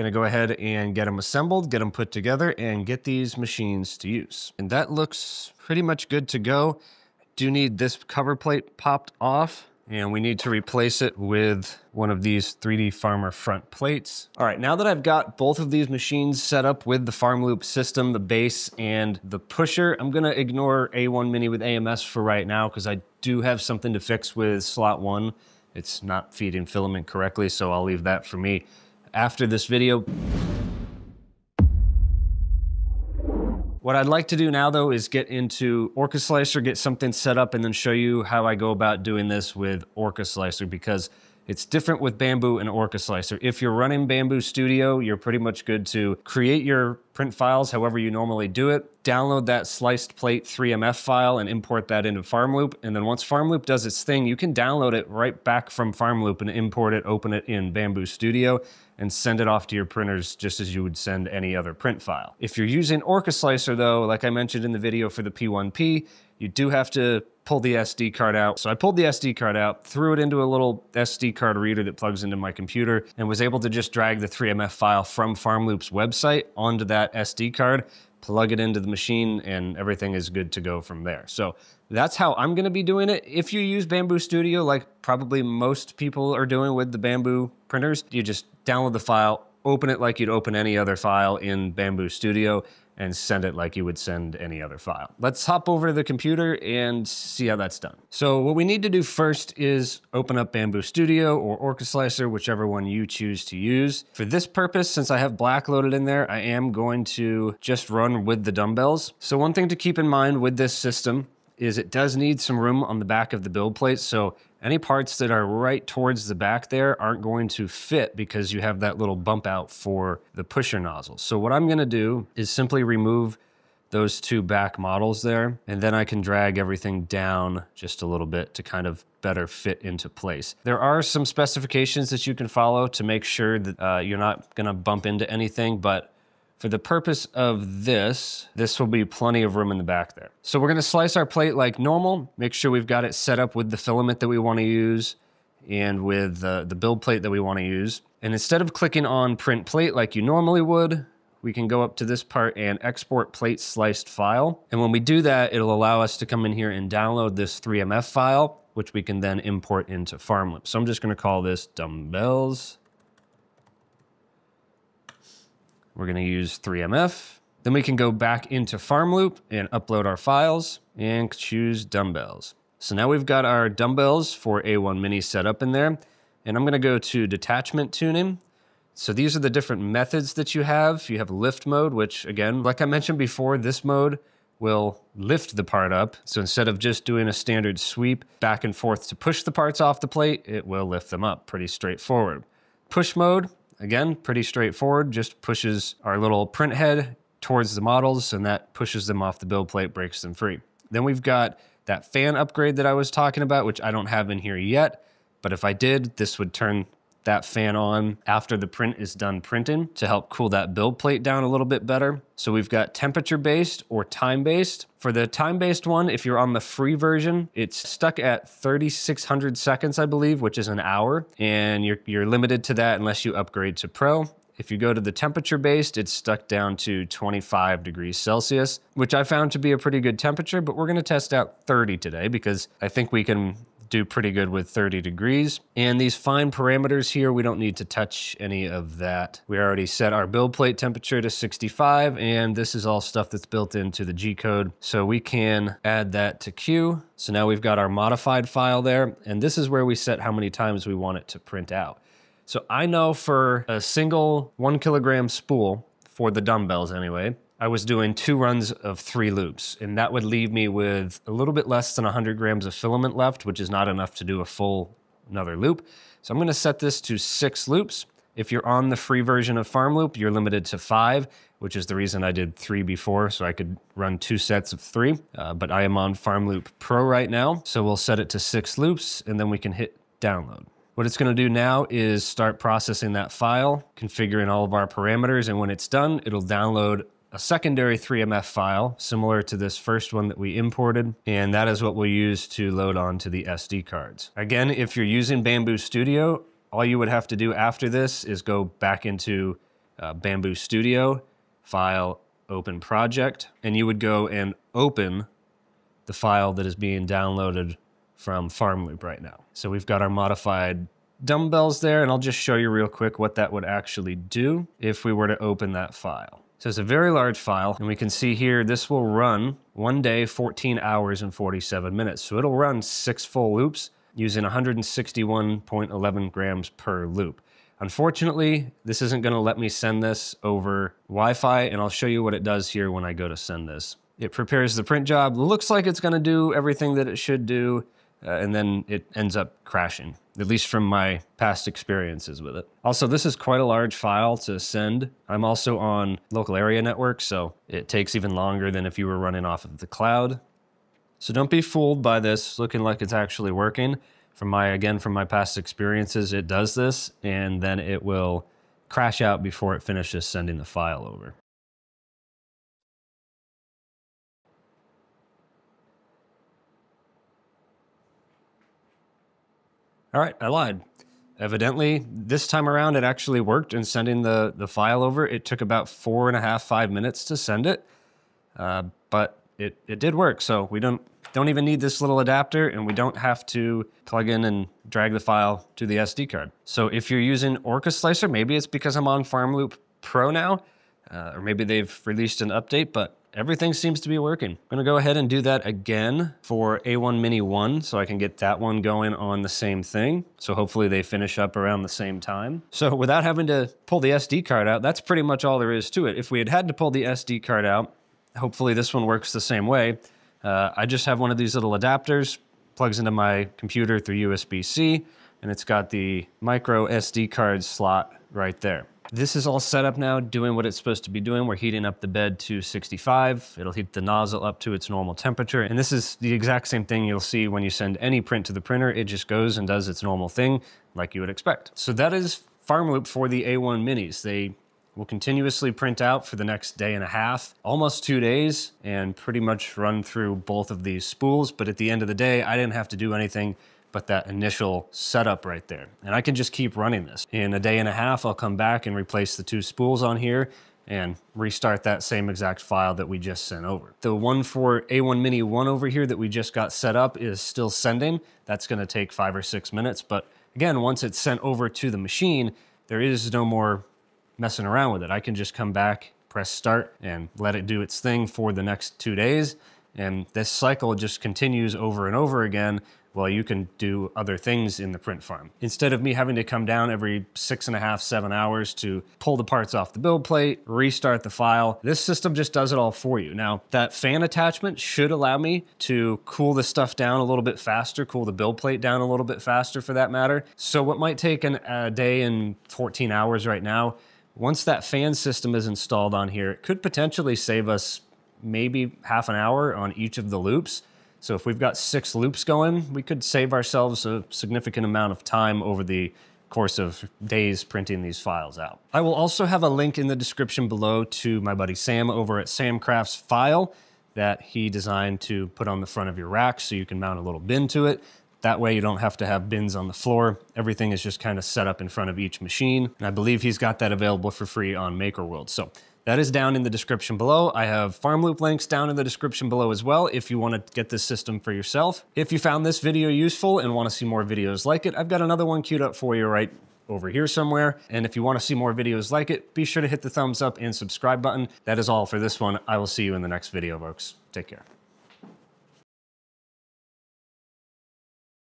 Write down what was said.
Gonna go ahead and get them assembled, get them put together, and get these machines to use. And that looks pretty much good to go. Do need this cover plate popped off and we need to replace it with one of these 3D Farmer front plates. All right, now that I've got both of these machines set up with the Farm Loop system, the base, and the pusher, I'm gonna ignore A1 Mini with AMS for right now because I do have something to fix with slot one. It's not feeding filament correctly, so I'll leave that for me after this video. What I'd like to do now though is get into Orca Slicer, get something set up and then show you how I go about doing this with Orca Slicer because it's different with Bambu and Orca Slicer. If you're running Bambu Studio, you're pretty much good to create your print files however you normally do it, download that sliced plate 3MF file and import that into FarmLoop. And then once FarmLoop does its thing, you can download it right back from FarmLoop and import it, open it in Bambu Studio and send it off to your printers just as you would send any other print file. If you're using Orca Slicer though, like I mentioned in the video for the P1P, you do have to pull the SD card out. So I pulled the SD card out, threw it into a little SD card reader that plugs into my computer, and was able to just drag the 3MF file from FarmLoop's website onto that SD card, plug it into the machine, and everything is good to go from there. So that's how I'm gonna be doing it. If you use Bambu Studio, like probably most people are doing with the Bambu printers, you just download the file, open it like you'd open any other file in Bambu Studio, and send it like you would send any other file. Let's hop over to the computer and see how that's done. So what we need to do first is open up Bambu Studio or Orca Slicer, whichever one you choose to use. For this purpose, since I have black loaded in there, I am going to just run with the dumbbells. So one thing to keep in mind with this system is it does need some room on the back of the build plate. So any parts that are right towards the back there aren't going to fit because you have that little bump out for the pusher nozzle. So what I'm gonna do is simply remove those two back models there, and then I can drag everything down just a little bit to kind of better fit into place. There are some specifications that you can follow to make sure that uh, you're not gonna bump into anything, but for the purpose of this, this will be plenty of room in the back there. So we're gonna slice our plate like normal, make sure we've got it set up with the filament that we wanna use and with the, the build plate that we wanna use. And instead of clicking on print plate like you normally would, we can go up to this part and export plate sliced file. And when we do that, it'll allow us to come in here and download this 3MF file, which we can then import into FarmLoop. So I'm just gonna call this dumbbells We're going to use 3MF. Then we can go back into farm loop and upload our files and choose dumbbells. So now we've got our dumbbells for A1 Mini set up in there. And I'm going to go to detachment tuning. So these are the different methods that you have. You have lift mode, which again, like I mentioned before, this mode will lift the part up. So instead of just doing a standard sweep back and forth to push the parts off the plate, it will lift them up pretty straightforward. Push mode, Again, pretty straightforward, just pushes our little print head towards the models and that pushes them off the build plate, breaks them free. Then we've got that fan upgrade that I was talking about, which I don't have in here yet, but if I did, this would turn that fan on after the print is done printing to help cool that build plate down a little bit better. So we've got temperature based or time based. For the time based one, if you're on the free version, it's stuck at 3600 seconds, I believe, which is an hour. And you're, you're limited to that unless you upgrade to pro. If you go to the temperature based, it's stuck down to 25 degrees Celsius, which I found to be a pretty good temperature, but we're gonna test out 30 today because I think we can do pretty good with 30 degrees. And these fine parameters here, we don't need to touch any of that. We already set our build plate temperature to 65, and this is all stuff that's built into the G code. So we can add that to queue. So now we've got our modified file there, and this is where we set how many times we want it to print out. So I know for a single one kilogram spool, for the dumbbells anyway, I was doing two runs of three loops, and that would leave me with a little bit less than 100 grams of filament left, which is not enough to do a full another loop. So I'm going to set this to six loops. If you're on the free version of Farm Loop, you're limited to five, which is the reason I did three before, so I could run two sets of three. Uh, but I am on Farm Loop Pro right now, so we'll set it to six loops, and then we can hit download. What it's going to do now is start processing that file, configuring all of our parameters, and when it's done, it'll download a secondary 3MF file similar to this first one that we imported, and that is what we'll use to load onto the SD cards. Again, if you're using Bambu Studio, all you would have to do after this is go back into uh, Bambu Studio, File, Open Project, and you would go and open the file that is being downloaded from FarmLoop right now. So we've got our modified dumbbells there, and I'll just show you real quick what that would actually do if we were to open that file. So it's a very large file, and we can see here this will run one day, 14 hours and 47 minutes. So it'll run six full loops using 161.11 grams per loop. Unfortunately, this isn't going to let me send this over Wi-Fi, and I'll show you what it does here when I go to send this. It prepares the print job, looks like it's going to do everything that it should do, uh, and then it ends up crashing, at least from my past experiences with it. Also, this is quite a large file to send. I'm also on local area network, so it takes even longer than if you were running off of the cloud. So don't be fooled by this looking like it's actually working. From my, again, from my past experiences, it does this, and then it will crash out before it finishes sending the file over. All right, I lied. Evidently, this time around, it actually worked in sending the, the file over. It took about four and a half, five minutes to send it, uh, but it, it did work. So we don't, don't even need this little adapter, and we don't have to plug in and drag the file to the SD card. So if you're using Orca Slicer, maybe it's because I'm on Farm Loop Pro now, uh, or maybe they've released an update, but everything seems to be working. I'm gonna go ahead and do that again for A1 Mini 1 so I can get that one going on the same thing. So hopefully they finish up around the same time. So without having to pull the SD card out, that's pretty much all there is to it. If we had had to pull the SD card out, hopefully this one works the same way. Uh, I just have one of these little adapters, plugs into my computer through USB-C, and it's got the micro SD card slot right there. This is all set up now, doing what it's supposed to be doing. We're heating up the bed to 65. It'll heat the nozzle up to its normal temperature. And this is the exact same thing you'll see when you send any print to the printer. It just goes and does its normal thing like you would expect. So that is FarmLoop for the A1 Minis. They will continuously print out for the next day and a half, almost two days, and pretty much run through both of these spools. But at the end of the day, I didn't have to do anything but that initial setup right there. And I can just keep running this. In a day and a half, I'll come back and replace the two spools on here and restart that same exact file that we just sent over. The one for A1 Mini 1 over here that we just got set up is still sending. That's gonna take five or six minutes. But again, once it's sent over to the machine, there is no more messing around with it. I can just come back, press start, and let it do its thing for the next two days. And this cycle just continues over and over again while you can do other things in the print farm. Instead of me having to come down every six and a half, seven hours to pull the parts off the build plate, restart the file, this system just does it all for you. Now, that fan attachment should allow me to cool the stuff down a little bit faster, cool the build plate down a little bit faster for that matter. So what might take an, a day and 14 hours right now, once that fan system is installed on here, it could potentially save us maybe half an hour on each of the loops so if we've got six loops going, we could save ourselves a significant amount of time over the course of days printing these files out. I will also have a link in the description below to my buddy Sam over at Samcraft's file that he designed to put on the front of your rack so you can mount a little bin to it. That way you don't have to have bins on the floor. Everything is just kind of set up in front of each machine. And I believe he's got that available for free on MakerWorld. So that is down in the description below. I have farm loop links down in the description below as well if you want to get this system for yourself. If you found this video useful and want to see more videos like it, I've got another one queued up for you right over here somewhere. And if you want to see more videos like it, be sure to hit the thumbs up and subscribe button. That is all for this one. I will see you in the next video, folks. Take care.